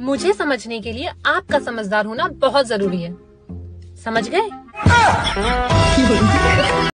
मुझे समझने के लिए आपका समझदार होना बहुत ज़रूरी है। समझ गए?